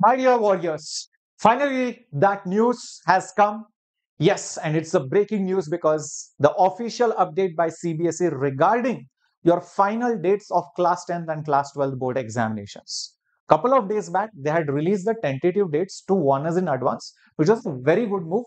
My dear warriors, finally that news has come. Yes, and it's a breaking news because the official update by CBSE regarding your final dates of class 10th and class 12 board examinations. A couple of days back, they had released the tentative dates to warn us in advance, which was a very good move.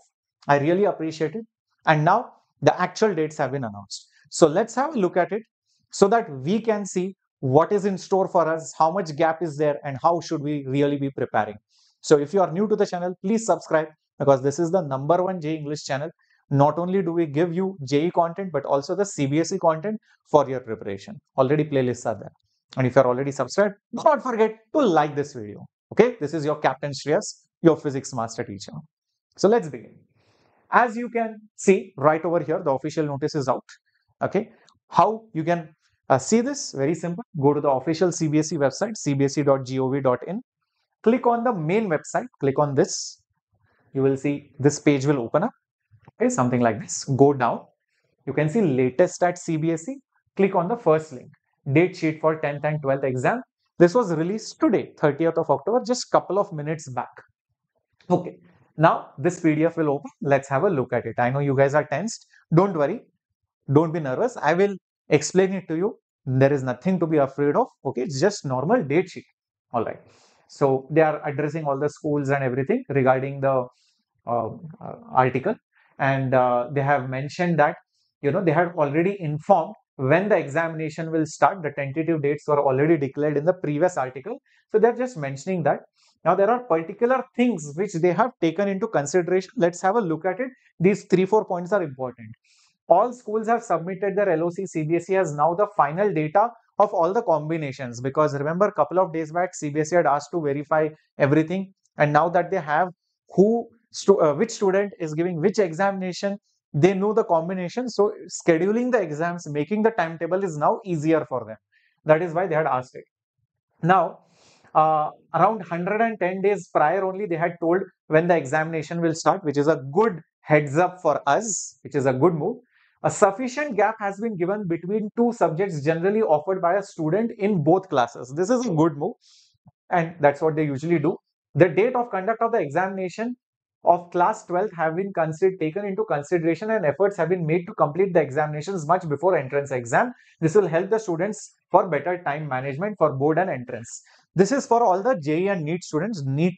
I really appreciate it. And now the actual dates have been announced. So let's have a look at it so that we can see what is in store for us, how much gap is there, and how should we really be preparing. So if you are new to the channel, please subscribe because this is the number one JEE English channel. Not only do we give you JEE content, but also the CBSE content for your preparation. Already playlists are there. And if you're already subscribed, do not forget to like this video. Okay, this is your Captain Shreyas, your physics master teacher. So let's begin. As you can see right over here, the official notice is out. Okay, how you can uh, see this? Very simple. Go to the official CBSE website, cbse.gov.in. Click on the main website. Click on this. You will see this page will open up. Okay, something like this. Go down. You can see latest at CBSE. Click on the first link. Date sheet for 10th and 12th exam. This was released today, 30th of October, just couple of minutes back. Okay. Now this PDF will open. Let's have a look at it. I know you guys are tensed. Don't worry. Don't be nervous. I will explain it to you. There is nothing to be afraid of. Okay, it's just normal date sheet. All right. So they are addressing all the schools and everything regarding the uh, uh, article, and uh, they have mentioned that you know they have already informed when the examination will start. The tentative dates were already declared in the previous article. So they're just mentioning that. Now there are particular things which they have taken into consideration. Let's have a look at it. These three, four points are important all schools have submitted their LOC. CBSE has now the final data of all the combinations. Because remember a couple of days back CBSE had asked to verify everything. And now that they have who stu uh, which student is giving which examination they know the combination. So scheduling the exams making the timetable is now easier for them. That is why they had asked it. Now uh, around 110 days prior only they had told when the examination will start which is a good heads up for us which is a good move a sufficient gap has been given between two subjects generally offered by a student in both classes. This is a good move and that's what they usually do. The date of conduct of the examination of class 12 have been considered, taken into consideration and efforts have been made to complete the examinations much before entrance exam. This will help the students for better time management for board and entrance. This is for all the JEE and NEET students. NEET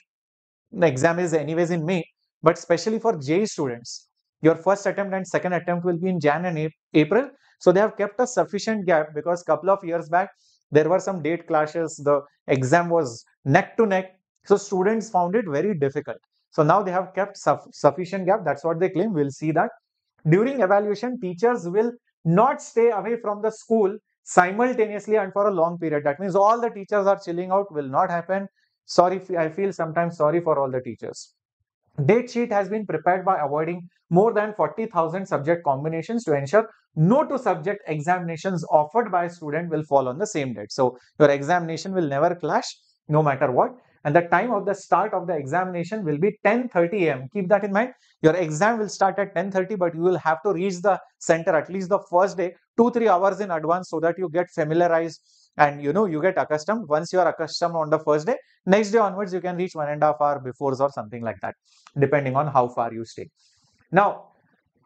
exam is anyways in May, but especially for JEE students your first attempt and second attempt will be in Jan and April. So they have kept a sufficient gap because a couple of years back, there were some date clashes. The exam was neck to neck. So students found it very difficult. So now they have kept sufficient gap. That's what they claim. We'll see that. During evaluation, teachers will not stay away from the school simultaneously and for a long period. That means all the teachers are chilling out will not happen. Sorry, I feel sometimes sorry for all the teachers. Date sheet has been prepared by avoiding more than 40,000 subject combinations to ensure no two subject examinations offered by a student will fall on the same date. So your examination will never clash no matter what. And the time of the start of the examination will be 10.30 am. Keep that in mind. Your exam will start at 10.30 but you will have to reach the center at least the first day 2-3 hours in advance so that you get familiarized and you know you get accustomed once you are accustomed on the first day next day onwards you can reach one and a half hour before or something like that depending on how far you stay. Now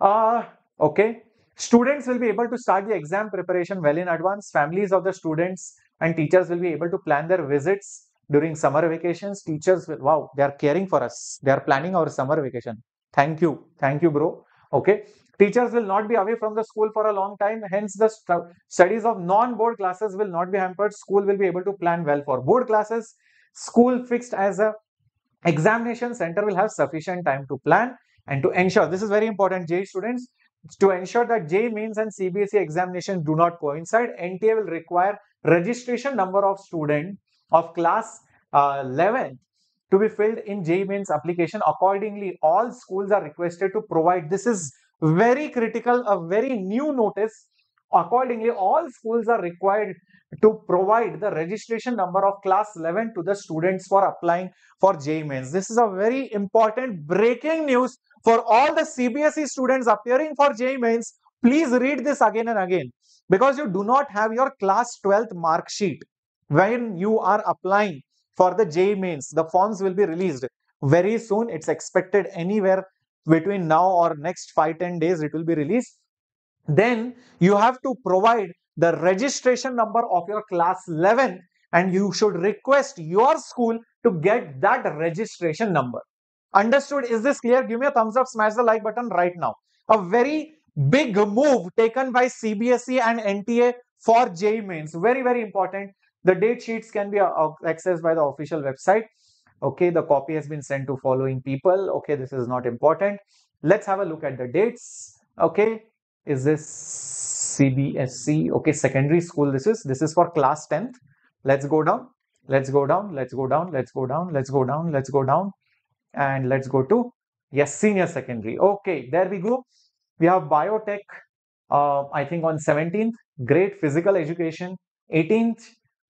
uh okay students will be able to start the exam preparation well in advance. Families of the students and teachers will be able to plan their visits during summer vacations. Teachers will wow they are caring for us. They are planning our summer vacation. Thank you. Thank you bro. Okay Teachers will not be away from the school for a long time. Hence, the st studies of non-board classes will not be hampered. School will be able to plan well for board classes. School fixed as a examination center will have sufficient time to plan and to ensure, this is very important, JEE students, to ensure that JEE Mains and CBSE examinations do not coincide, NTA will require registration number of student of class uh, 11 to be filled in JEE Mains application. Accordingly, all schools are requested to provide, this is very critical, a very new notice. Accordingly, all schools are required to provide the registration number of class 11 to the students for applying for JEE Mains. This is a very important breaking news for all the CBSE students appearing for JEE Mains. Please read this again and again because you do not have your class 12th mark sheet when you are applying for the JEE mains. The forms will be released very soon. It's expected anywhere between now or next 5-10 days it will be released. Then you have to provide the registration number of your class 11 and you should request your school to get that registration number. Understood? Is this clear? Give me a thumbs up, smash the like button right now. A very big move taken by CBSE and NTA for JEE mains. Very, very important. The date sheets can be uh, accessed by the official website. Okay, the copy has been sent to following people. Okay, this is not important. Let's have a look at the dates. Okay, is this CBSE? Okay, secondary school. This is this is for class 10th. Let's go down. Let's go down. Let's go down. Let's go down. Let's go down. Let's go down. And let's go to yes, senior secondary. Okay, there we go. We have biotech. Uh, I think on 17th. Great physical education. 18th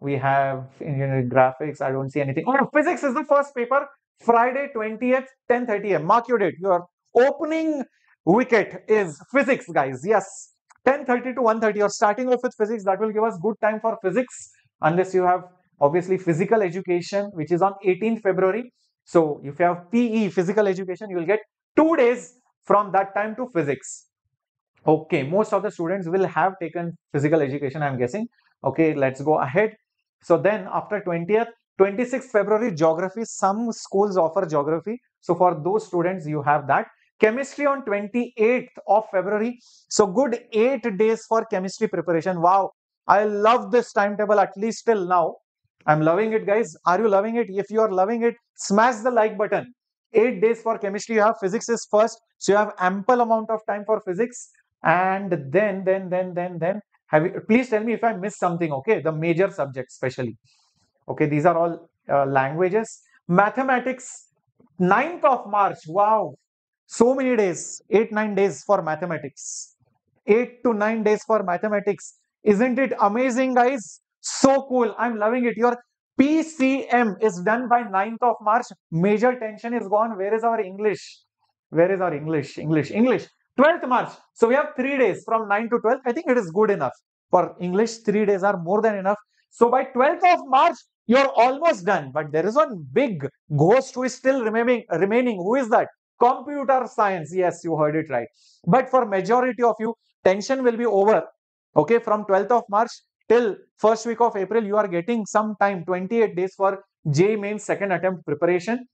we have engineering graphics. I don't see anything. Oh, physics is the first paper. Friday 20th, 10:30 am. Mark your date. Your opening wicket is physics, guys. Yes, 10:30 to 1:30. You're starting off with physics. That will give us good time for physics, unless you have obviously physical education, which is on 18th February. So if you have PE, physical education, you will get two days from that time to physics. Okay, most of the students will have taken physical education, I'm guessing. Okay, let's go ahead. So then after 20th, 26th February, geography, some schools offer geography. So for those students, you have that. Chemistry on 28th of February. So good eight days for chemistry preparation. Wow. I love this timetable at least till now. I'm loving it, guys. Are you loving it? If you are loving it, smash the like button. Eight days for chemistry. You have physics is first. So you have ample amount of time for physics. And then, then, then, then, then have you, please tell me if I missed something, okay? The major subjects, especially. Okay, these are all uh, languages. Mathematics, 9th of March. Wow. So many days, 8, 9 days for mathematics. 8 to 9 days for mathematics. Isn't it amazing, guys? So cool. I'm loving it. Your PCM is done by 9th of March. Major tension is gone. Where is our English? Where is our English? English, English. 12th March. So we have three days from 9 to 12. I think it is good enough. For English, three days are more than enough. So by 12th of March, you're almost done. But there is one big ghost who is still remaining. remaining. Who is that? Computer science. Yes, you heard it right. But for majority of you, tension will be over. Okay, from 12th of March till first week of April, you are getting some time, 28 days for JEE main second attempt preparation.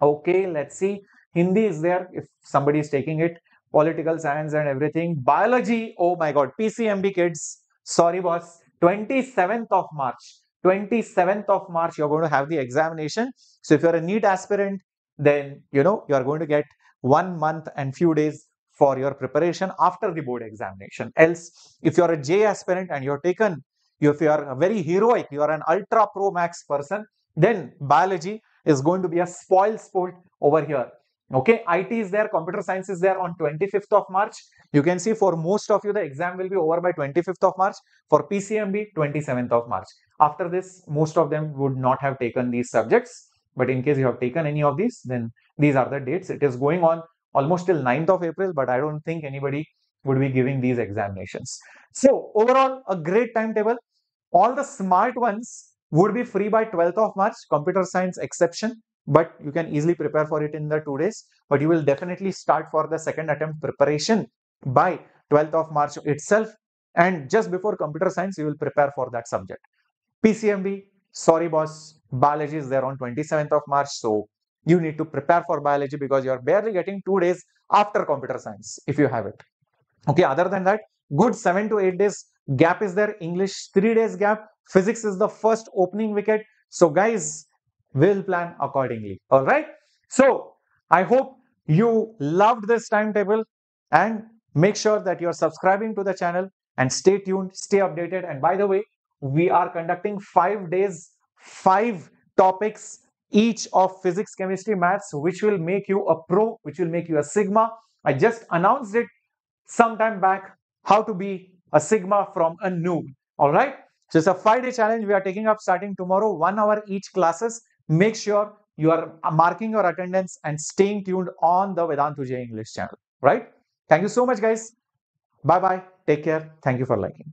Okay, let's see. Hindi is there if somebody is taking it political science and everything. Biology, oh my god, PCMB kids, sorry boss, 27th of March. 27th of March, you're going to have the examination. So if you're a NEET aspirant, then you know you are going to get one month and few days for your preparation after the board examination. Else, if you're a JEE aspirant and you're taken, if you are a very heroic, you are an ultra pro max person, then biology is going to be a spoil sport over here. Okay, IT is there, computer science is there on 25th of March. You can see for most of you, the exam will be over by 25th of March. For PCMB, 27th of March. After this, most of them would not have taken these subjects. But in case you have taken any of these, then these are the dates. It is going on almost till 9th of April, but I don't think anybody would be giving these examinations. So overall, a great timetable. All the smart ones would be free by 12th of March, computer science exception but you can easily prepare for it in the two days. But you will definitely start for the second attempt preparation by 12th of march itself. And just before computer science you will prepare for that subject. Pcmb sorry boss biology is there on 27th of march. So you need to prepare for biology because you are barely getting two days after computer science if you have it. Okay other than that good seven to eight days gap is there. English three days gap. Physics is the first opening wicket. So guys will plan accordingly. All right. So I hope you loved this timetable and make sure that you're subscribing to the channel and stay tuned, stay updated. And by the way, we are conducting five days, five topics each of physics, chemistry, maths, which will make you a pro, which will make you a sigma. I just announced it some time back how to be a sigma from a noob. All right. So it's a five day challenge we are taking up starting tomorrow, one hour each classes make sure you are marking your attendance and staying tuned on the Vedantu JEE English channel, right? Thank you so much, guys. Bye bye. Take care. Thank you for liking.